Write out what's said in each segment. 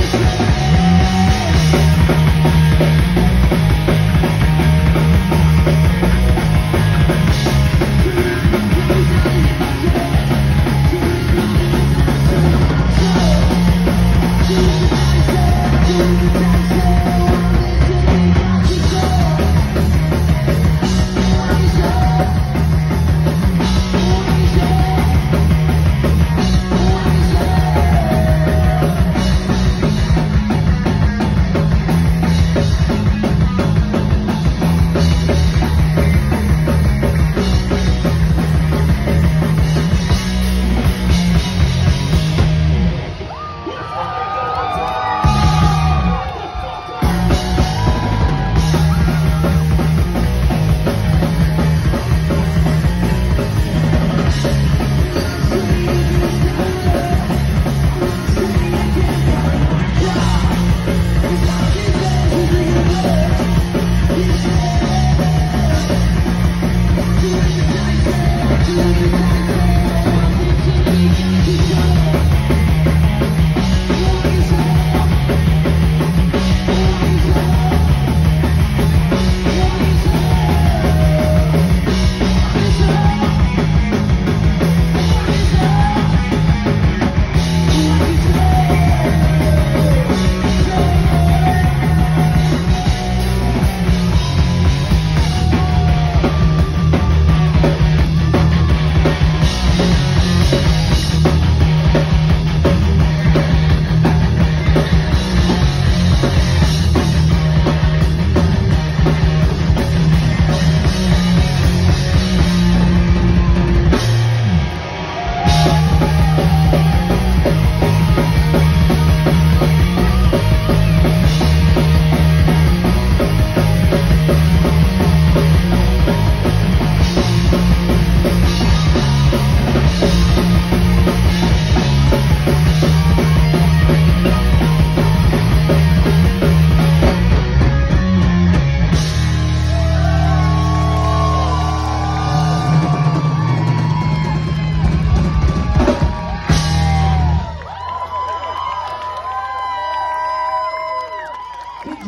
Thank you.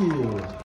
Brasil!